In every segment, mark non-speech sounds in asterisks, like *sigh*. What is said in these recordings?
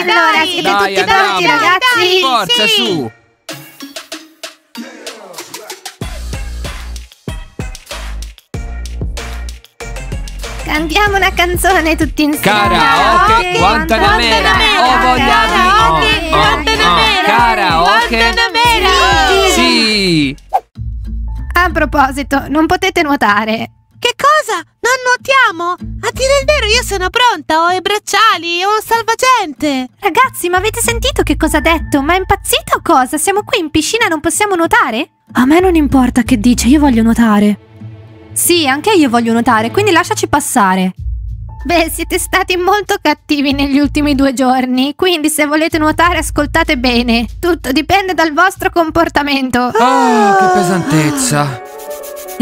allora, dai. siete Dai, tutti pronti, andiamo. ragazzi? Forza, sì. su! Cantiamo una canzone tutti insieme. Karaoke, Guantanamera, ho voglia di... Karaoke, oh, oh, Guantanamera, oh. Karaoke, Guantanamera. sì! A proposito, non potete nuotare. Cosa? Non nuotiamo? A dire il vero io sono pronta, ho i bracciali, ho un salvagente. Ragazzi, ma avete sentito che cosa ha detto? Ma è impazzita o cosa? Siamo qui in piscina e non possiamo nuotare? A me non importa che dice, io voglio nuotare. Sì, anche io voglio nuotare, quindi lasciaci passare. Beh, siete stati molto cattivi negli ultimi due giorni, quindi se volete nuotare ascoltate bene. Tutto dipende dal vostro comportamento. Ah, che pesantezza!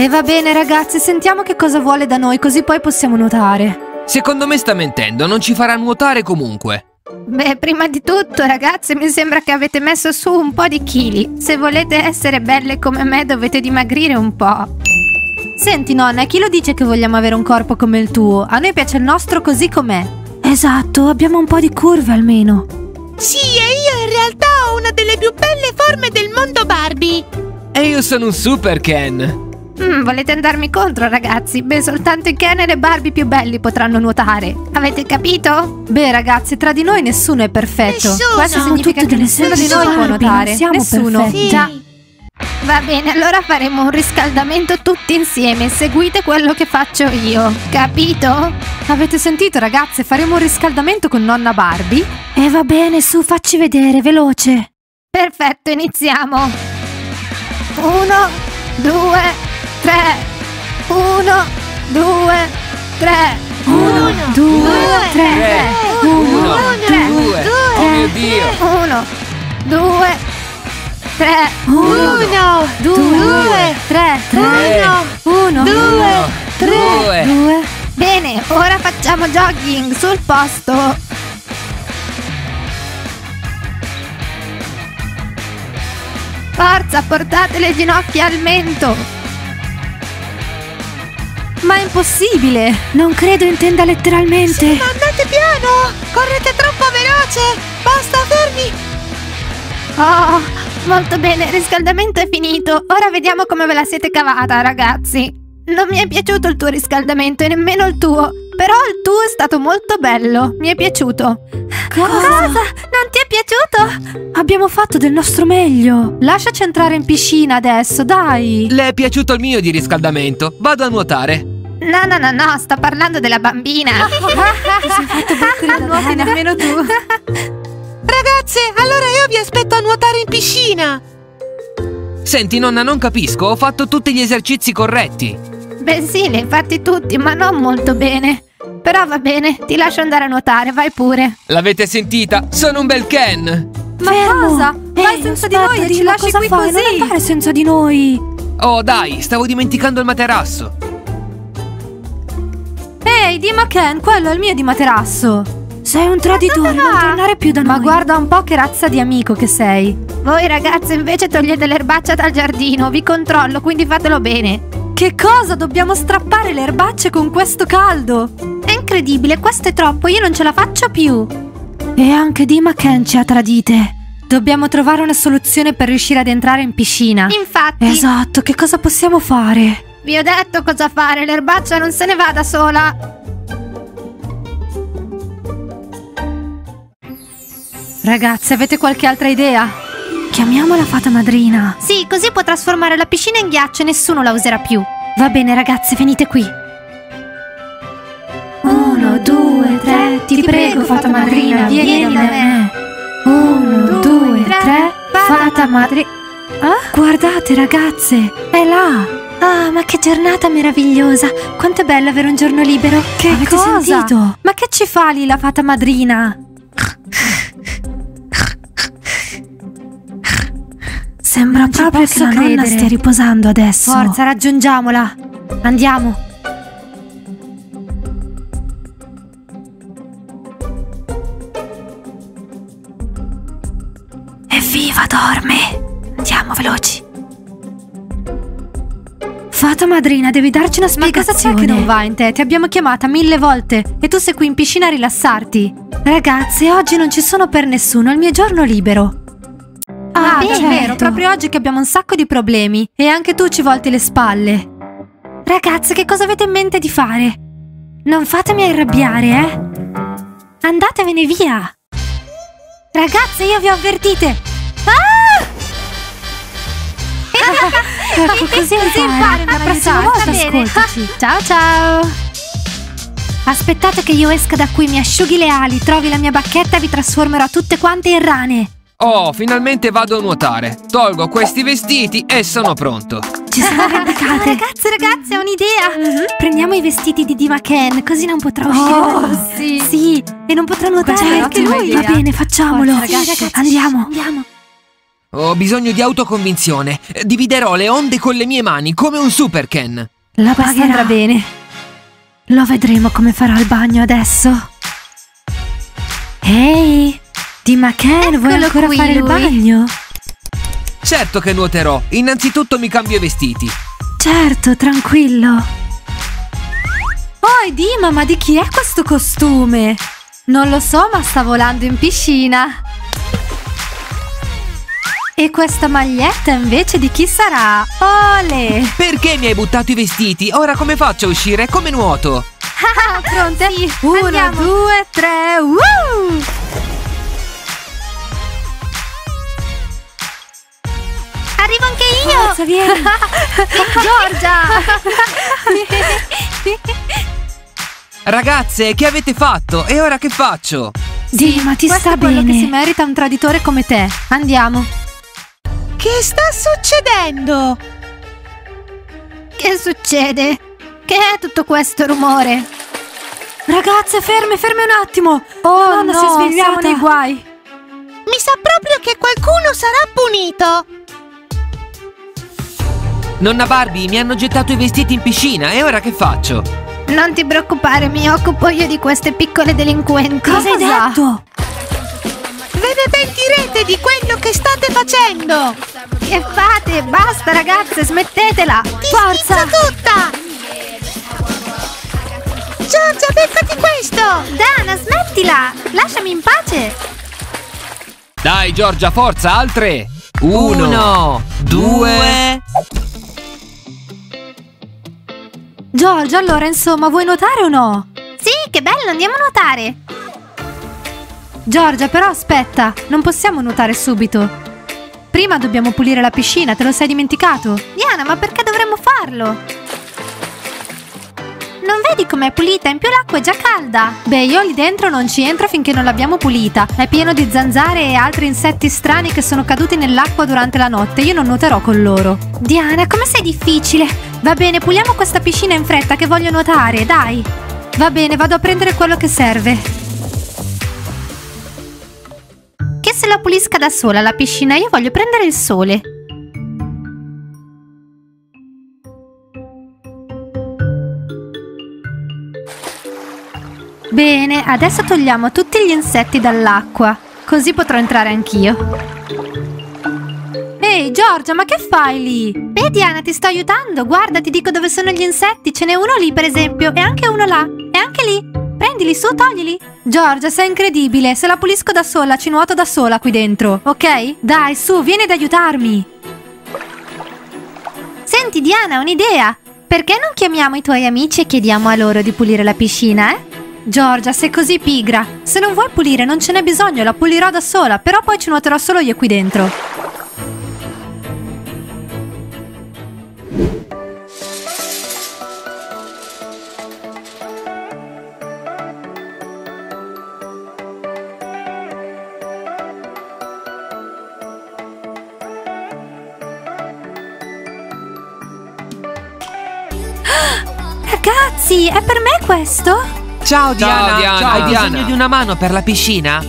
E va bene ragazzi, sentiamo che cosa vuole da noi, così poi possiamo nuotare. Secondo me sta mentendo, non ci farà nuotare comunque. Beh, prima di tutto, ragazze, mi sembra che avete messo su un po' di chili. Se volete essere belle come me, dovete dimagrire un po'. Senti nonna, chi lo dice che vogliamo avere un corpo come il tuo? A noi piace il nostro così com'è. Esatto, abbiamo un po' di curve almeno. Sì, e io in realtà ho una delle più belle forme del mondo Barbie. E io sono un super Ken. Mm, volete andarmi contro, ragazzi? Beh, soltanto i Ken e le Barbie più belli potranno nuotare. Avete capito? Beh ragazzi, tra di noi nessuno è perfetto. Nessuno. Questo significa che nessuno di noi può nuotare. siamo nessuno. perfetti. Già. Va bene, allora faremo un riscaldamento tutti insieme. Seguite quello che faccio io. Capito? Avete sentito ragazze? Faremo un riscaldamento con nonna Barbie? E va bene, su, facci vedere, veloce. Perfetto, iniziamo. Uno, due, tre. Uno, due, tre. Uno, due, tre. Tre, Uno, uno, tre, due. Oh mio Dio! Uno, due, tre. Uno, due, tre. Tre, Uno, due, due. due. Bene, ora facciamo jogging sul posto. Forza, portate le ginocchia al mento. Ma è impossibile! Non credo intenda letteralmente. Ma andate piano! Correte troppo veloce! Basta, fermi! Oh, molto bene, il riscaldamento è finito. Ora vediamo come ve la siete cavata, ragazzi. Non mi è piaciuto il tuo riscaldamento e nemmeno il tuo. Però il tuo è stato molto bello. Mi è piaciuto. Cosa? Non ti è piaciuto? Abbiamo fatto del nostro meglio. Lasciaci entrare in piscina adesso, dai. Le è piaciuto il mio di riscaldamento? Vado a nuotare. No, no, no, no, sto parlando della bambina. *laughs* Non nuoti *laughs* nemmeno tu. Ragazze, allora io vi aspetto a nuotare in piscina! Senti, nonna, non capisco, ho fatto tutti gli esercizi corretti. Beh, sì, li hai fatti tutti, ma non molto bene. Però va bene, ti lascio andare a nuotare, vai pure. L'avete sentita? Sono un bel Ken! Ma cosa? Vai senza di noi e ci lasci qui così. Non andare senza di noi. Oh, dai, stavo dimenticando il materasso. Ehi, Dima Ken, quello è il mio di materasso. Sei un traditore, non tornare più da noi. Ma guarda un po' che razza di amico che sei. Voi ragazze invece togliete l'erbaccia dal giardino, vi controllo, quindi fatelo bene. Che cosa? Dobbiamo strappare le erbacce con questo caldo. È incredibile, questo è troppo, io non ce la faccio più. E anche Dima Ken ci ha tradite. Dobbiamo trovare una soluzione per riuscire ad entrare in piscina. Infatti, Esatto, che cosa possiamo fare? vi ho detto cosa fare, l'erbaccia non se ne va da sola. Ragazze, avete qualche altra idea? Chiamiamo la fata madrina. Sì, così può trasformare la piscina in ghiaccio e nessuno la userà più. Va bene, ragazze, venite qui. Ti prego, fata madrina, vieni da me. Uno, due, tre, fata madrina. Ah, guardate, ragazze, è là. Ah, ma che giornata meravigliosa! Quanto è bello avere un giorno libero! Che Avete cosa? sentito? Ma che ci fa lì la fata madrina? Sembra Non proprio che la nonna credere. stia riposando adesso. Forza, raggiungiamola. Andiamo. Evviva, dorme. Andiamo veloci. Fata madrina, devi darci una Ma cosa spiegazione. c'è che non va in te? Ti abbiamo chiamata mille volte e tu sei qui in piscina a rilassarti. Ragazze, oggi non ci sono per nessuno, è il mio giorno libero. Ah, certo. è vero, proprio oggi che abbiamo un sacco di problemi e anche tu ci volti le spalle. Ragazze, che cosa avete in mente di fare? Non fatemi arrabbiare, eh? Andatevene via! Ragazze, io vi ho avvertite! Ecco, così impari. La prossima volta ascoltaci. Ciao ciao. Aspettate che io esca da qui, mi asciughi le ali, trovi la mia bacchetta e vi trasformerò tutte quante in rane. Oh, finalmente vado a nuotare. Tolgo questi vestiti e sono pronto. Ci sono arrampicate. *laughs* Ragazze, ragazze, ho un'idea. Prendiamo i vestiti di Diva Ken, così non potrà uscire. Oh, *laughs* sì. Sì, e non potrà nuotare anche idea. Va bene, facciamolo. Forza, ragazzi. Andiamo. Andiamo. Ho bisogno di autoconvinzione. Dividerò le onde con le mie mani come un super Ken. La pagherà. andrà bene. Lo vedremo come farà il bagno adesso. Ehi, Dima Ken, vuoi ancora qui, fare il lui. bagno? Certo che nuoterò. Innanzitutto mi cambio i vestiti. Certo, tranquillo. Poi Dima, ma di chi è questo costume? Non lo so, ma sta volando in piscina. E questa maglietta invece di chi sarà? Ole! Perché mi hai buttato i vestiti? Ora come faccio a uscire? Come nuoto? Ah, pronte? Uno, andiamo. due, tre, woo! Arrivo anche io! Forza, vieni. *laughs* Giorgia! Ragazze, che avete fatto? E ora che faccio? Dima, ti Questo sta è quello bene. che si merita un traditore come te. Andiamo. Che sta succedendo? Che succede? Che è tutto questo rumore? Ragazze, ferme, ferme un attimo. Oh Nonna no, si è svegliata. siamo nei guai. Mi sa proprio che qualcuno sarà punito. Nonna Barbie, mi hanno gettato i vestiti in piscina e ora che faccio? Non ti preoccupare, mi occupo io di queste piccole delinquenti. Cosa hai detto? Ve ne pentirete di quello che state facendo. Che fate? Basta ragazze, smettetela! Ti Forza. tutta. Giorgia, beccati questo. Dana, smettila! Lasciami in pace! Dai Giorgia, forza, altre! Uno, due... Giorgia, allora insomma, vuoi nuotare o no? Sì, che bello, andiamo a nuotare! Giorgia, però aspetta, non possiamo nuotare subito. Prima dobbiamo pulire la piscina, te lo sei dimenticato? Diana, ma perché dovremmo farlo? Non vedi com'è pulita? In più l'acqua è già calda. Beh, io lì dentro non ci entro finché non l'abbiamo pulita. È pieno di zanzare e altri insetti strani che sono caduti nell'acqua durante la notte. Io non nuoterò con loro. Diana, come sei difficile? Va bene, puliamo questa piscina in fretta che voglio nuotare, dai. Va bene, vado a prendere quello che serve. La pulisca da sola la piscina, io voglio prendere il sole. Bene, adesso togliamo tutti gli insetti dall'acqua, così potrò entrare anch'io. Ehi Giorgia, ma che fai lì? Beh Diana, ti sto aiutando, guarda, ti dico dove sono gli insetti, ce n'è uno lì per esempio, e anche uno là, e anche lì. Prendili su, toglili. Giorgia, sei incredibile, se la pulisco da sola, ci nuoto da sola qui dentro, ok? Dai, su, vieni ad aiutarmi. Senti Diana, ho un'idea. Perché non chiamiamo i tuoi amici e chiediamo a loro di pulire la piscina, eh? Giorgia, sei così pigra. Se non vuoi pulire non ce n'è bisogno, la pulirò da sola, però poi ci nuoterò solo io qui dentro. Questo? Ciao Diana, Diana, hai Ciao, bisogno Diana. di una mano per la piscina?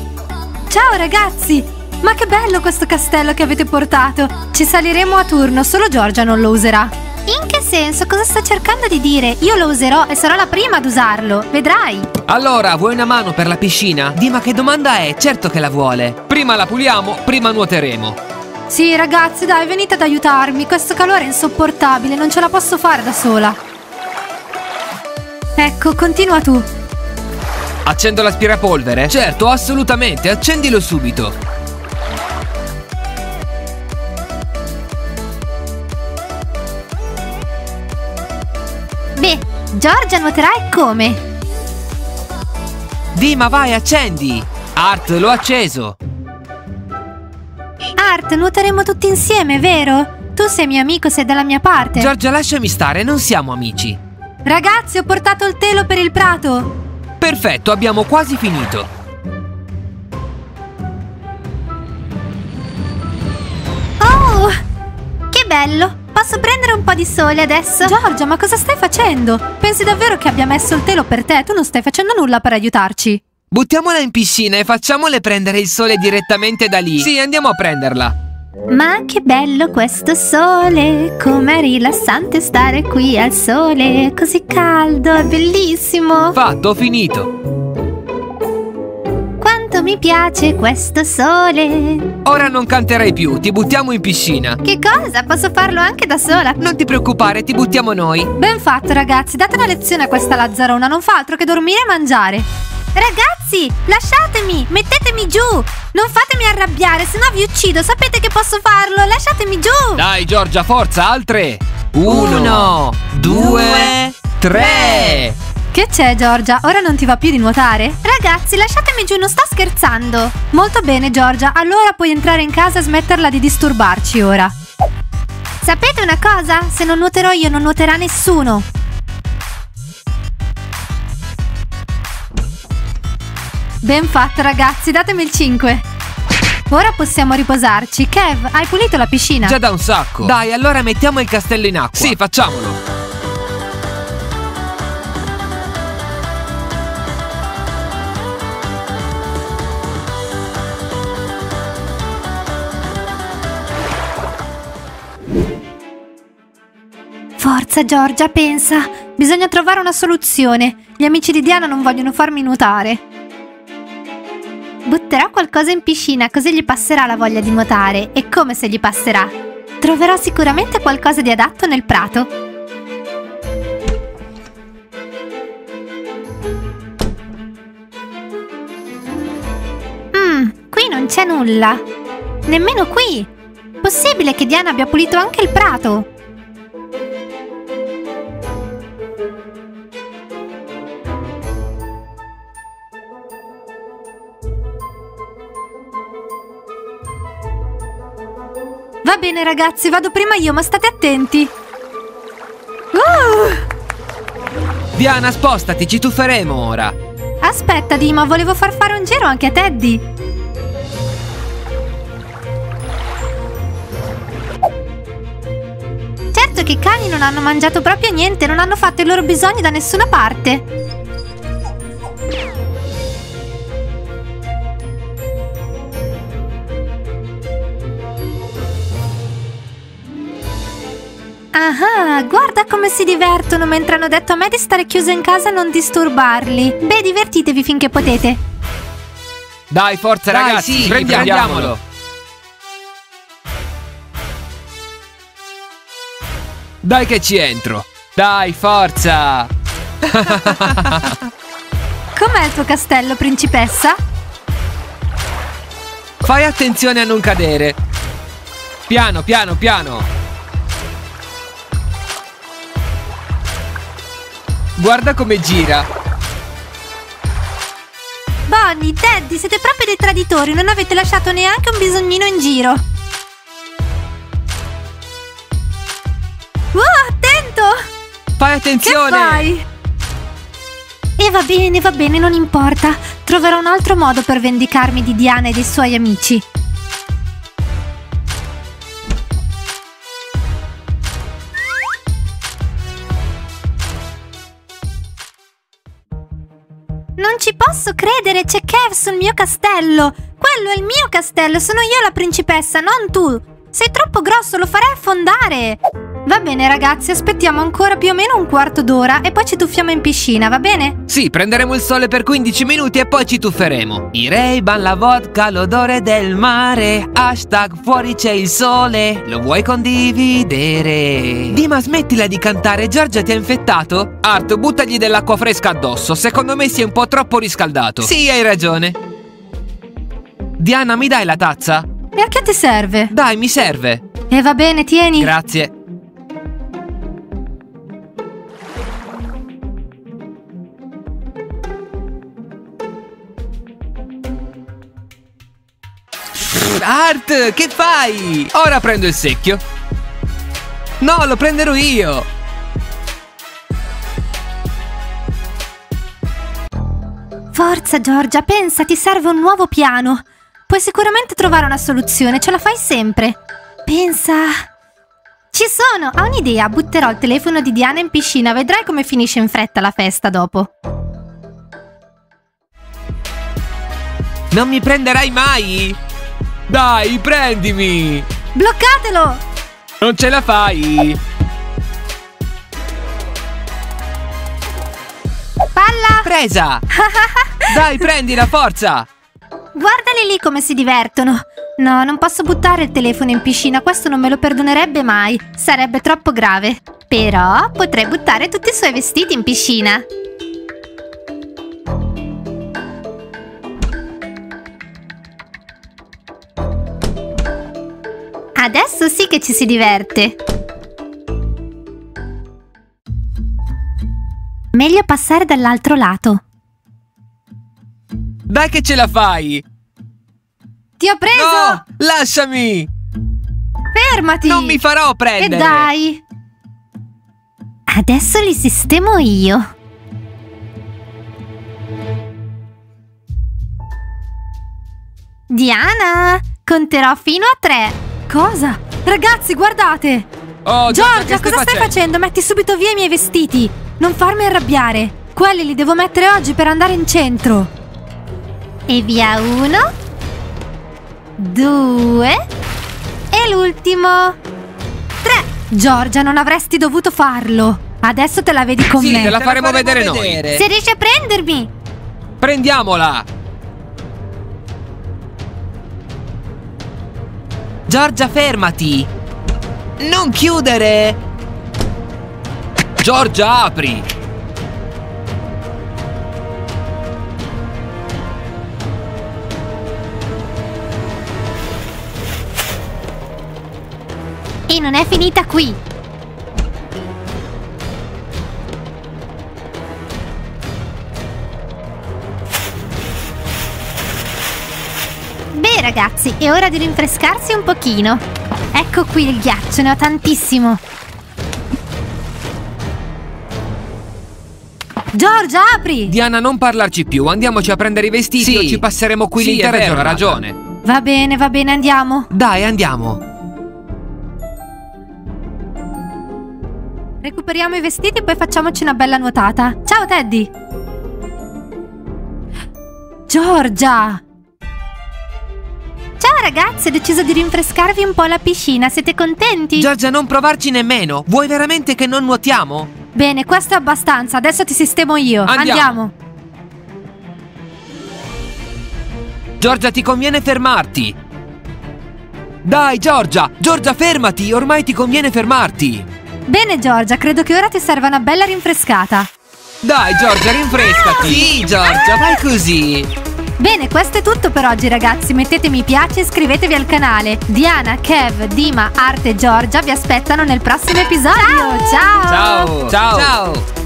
Ciao ragazzi! Ma che bello questo castello che avete portato! Ci saliremo a turno, solo Giorgia non lo userà. In che senso? Cosa sta cercando di dire? Io lo userò e sarò la prima ad usarlo, vedrai! Allora, vuoi una mano per la piscina? Dima che domanda è, certo che la vuole. Prima la puliamo, prima nuoteremo. Sì, ragazzi, dai, venite ad aiutarmi. Questo calore è insopportabile, non ce la posso fare da sola. Ecco, continua tu. Accendo l'aspirapolvere? Certo, assolutamente, accendilo subito. Beh, Giorgia nuoterà e come? Dima, vai, accendi! Art, l'ho acceso! Art, nuoteremo tutti insieme, vero? Tu sei mio amico, sei dalla mia parte. Giorgia, lasciami stare, non siamo amici. Ragazzi, ho portato il telo per il prato. Perfetto, abbiamo quasi finito. Oh, che bello! Posso prendere un po' di sole adesso? Giorgia, ma cosa stai facendo? Pensi davvero che abbia messo il telo per te? Tu non stai facendo nulla per aiutarci. Buttiamola in piscina e facciamole prendere il sole direttamente da lì. Sì, andiamo a prenderla. Ma che bello questo sole! Com'è rilassante stare qui al sole! È così caldo, è bellissimo! Fatto, finito. Quanto mi piace questo sole! Ora non canterai più, ti buttiamo in piscina. Che cosa? Posso farlo anche da sola? Non ti preoccupare, ti buttiamo noi. Ben fatto, ragazzi. Date una lezione a questa lazzarona. Non fa altro che dormire e mangiare. Ragazzi, lasciatemi! Mettetemi giù! Non fatemi arrabbiare, se no vi uccido! Sapete che posso farlo! Lasciatemi giù! Dai, Giorgia, forza, altre! Uno, due, tre! Che c'è, Giorgia? Ora non ti va più di nuotare? Ragazzi, lasciatemi giù, non sto scherzando! Molto bene, Giorgia. Allora puoi entrare in casa e smetterla di disturbarci ora. Sapete una cosa? Se non nuoterò io, non nuoterà nessuno! Ben fatto, ragazzi. Datemi il 5. Ora possiamo riposarci. Kev, hai pulito la piscina? Già da un sacco. Dai, allora mettiamo il castello in acqua. Sì, facciamolo. Forza, Giorgia, pensa. Bisogna trovare una soluzione. Gli amici di Diana non vogliono farmi nuotare. Butterò qualcosa in piscina così gli passerà la voglia di nuotare. E come se gli passerà? Troverò sicuramente qualcosa di adatto nel prato. Mmm, qui non c'è nulla. Nemmeno qui. Possibile che Diana abbia pulito anche il prato. Va bene, ragazzi, vado prima io, ma state attenti. Uh! Diana, spostati, ci tufferemo ora. Aspetta, Dima, volevo far fare un giro anche a Teddy. Certo che i cani non hanno mangiato proprio niente, non hanno fatto i loro bisogni da nessuna parte. Ah, guarda come si divertono mentre hanno detto a me di stare chiusa in casa e non disturbarli. Beh, divertitevi finché potete. Dai, forza Dai, ragazzi, sì, prendiamolo. Dai che ci entro. Dai, forza. *laughs* Com'è il tuo castello, principessa? Fai attenzione a non cadere. Piano, piano, piano. Guarda come gira. Bonnie, Teddy, siete proprio dei traditori, non avete lasciato neanche un bisognino in giro. Uh, attento! Fai Che attenzione. fai? E va bene, va bene, non importa. Troverò un altro modo per vendicarmi di Diana e dei suoi amici. Non ci posso credere, c'è Kev sul mio castello. Quello è il mio castello, sono io la principessa, non tu. Sei troppo grosso, lo farei affondare. Va bene ragazzi, aspettiamo ancora più o meno un quarto d'ora e poi ci tuffiamo in piscina, va bene? Sì, prenderemo il sole per 15 minuti e poi ci tufferemo. I Ray-Ban, la vodka, l'odore del mare. Hashtag fuori c'è il sole. Lo vuoi condividere? Dima, smettila di cantare. Giorgia ti ha infettato? Art, buttagli dell'acqua fresca addosso. Secondo me si è un po' troppo riscaldato. Sì, hai ragione. Diana, mi dai la tazza? E a che ti serve? Dai, mi serve. E va bene, tieni. Grazie. Art, che fai? Ora prendo il secchio. No, lo prenderò io. Forza Giorgia, pensa, ti serve un nuovo piano. Puoi sicuramente trovare una soluzione, ce la fai sempre. Pensa. Ci sono, ho un'idea, butterò il telefono di Diana in piscina, vedrai come finisce in fretta la festa dopo. Non mi prenderai mai? Dai, prendimi! Bloccatelo! Non ce la fai! Palla! Presa! *laughs* Dai, prendila, forza! Guardali lì come si divertono. No, non posso buttare il telefono in piscina, questo non me lo perdonerebbe mai. Sarebbe troppo grave. Però potrei buttare tutti i suoi vestiti in piscina. Adesso sì che ci si diverte. Meglio passare dall'altro lato. Dai che ce la fai! Ti ho preso! No! Lasciami! Fermati! Non mi farò prendere! E dai! Adesso li sistemo io. Diana, conterò fino a tre. Cosa? Ragazzi, guardate! Oh, Giorgia, cosa stai facendo? Metti subito via i miei vestiti. Non farmi arrabbiare. Quelli li devo mettere oggi per andare in centro. E via uno, due e l'ultimo. Tre. Giorgia, non avresti dovuto farlo. Adesso te la vedi con Sì, me. te la faremo vedere noi. Se riesci a prendermi. Prendiamola! Giorgia, fermati! Non chiudere! Giorgia, apri! E non è finita qui. Ragazzi, è ora di rinfrescarsi un pochino. Ecco qui il ghiaccio, ne ho tantissimo. Giorgia, apri! Diana, non parlarci più, andiamoci a prendere i vestiti Sì. o ci passeremo qui Sì, l'intera vero, ha giornata. ragione. Va bene, va bene, andiamo. Dai, andiamo. Recuperiamo i vestiti e poi facciamoci una bella nuotata. Ciao Teddy! Giorgia! Ciao ragazzi, ho deciso di rinfrescarvi un po' la piscina, siete contenti? Giorgia, non provarci nemmeno. Vuoi veramente che non nuotiamo? Bene, questo è abbastanza, adesso ti sistemo io. Andiamo. Giorgia, ti conviene fermarti. Dai, Giorgia! Giorgia, fermati! Ormai ti conviene fermarti. Bene Giorgia, credo che ora ti serva una bella rinfrescata. Dai, Giorgia, rinfrescati. Sì, Giorgia, fai così. Bene, questo è tutto per oggi ragazzi, mettete mi piace e iscrivetevi al canale. Diana, Kev, Dima, Arte e Giorgia vi aspettano nel prossimo episodio. Ciao! Ciao. Ciao. Ciao.